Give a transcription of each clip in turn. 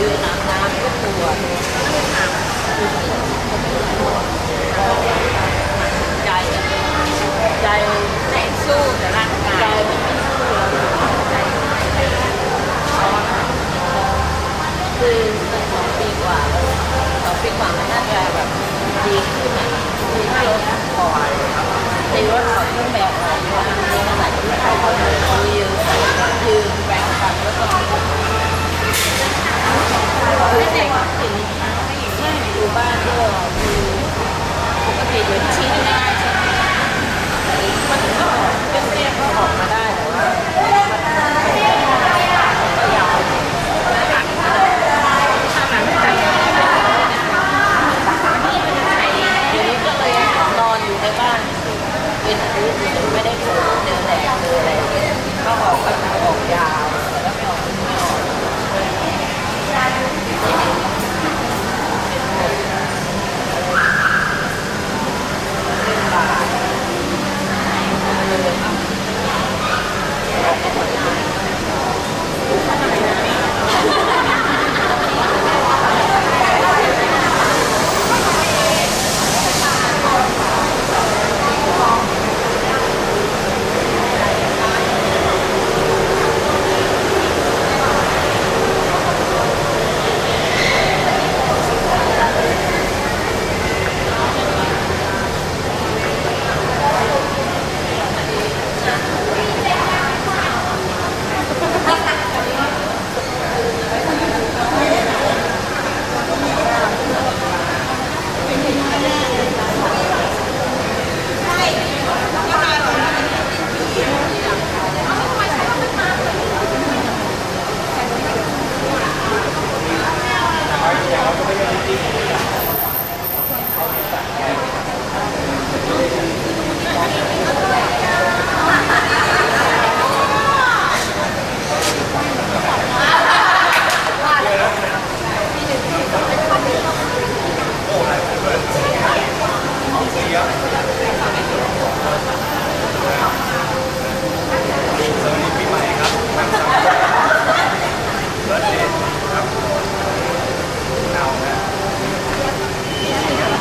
ยืนอาบน้ำก็ปวดใจอะใจใจสู้แต่ร่างกายใจมันไม่สู้แล้วใจท้อนคือมันสองปีกว่าสองปีกว่ามันน่าจะแบบดีขึ้นอะดีขึ้นก่อนในรถเขาเครื่องแบบอะไรอยู่ว่ามีขนาดที่เขาเขาเขายืนยืนแบ่งกันแล้วก็ ไม่เด็กถึงไม่อยู่บ้านก็คือปกติอยู่ที่ไม่ได้ใช่ไหมมันก็เป็นเรียกก็ออกมาได้แต่ว่ามันก็ยาวหลังถ้าหลังจากนี้เดี๋ยวนี้ก็เลยนอนอยู่ในบ้านเป็นอาทิตย์ไม่ได้ถูเดินแดดเลยอะไรก็ออกก็ออก ยาว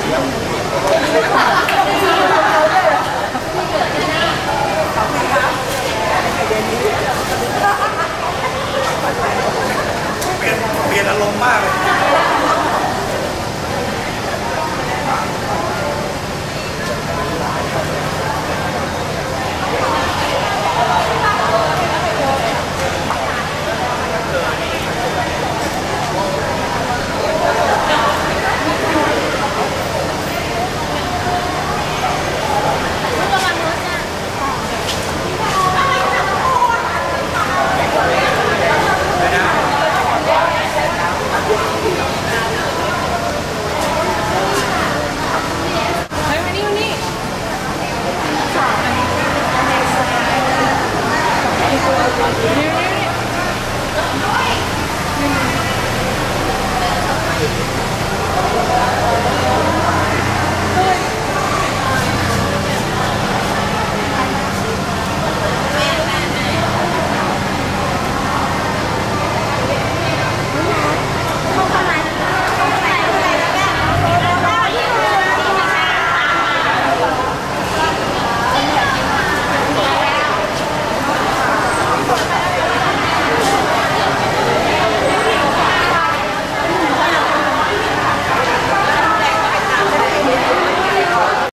เปลี่ยนอารมณ์มากเลย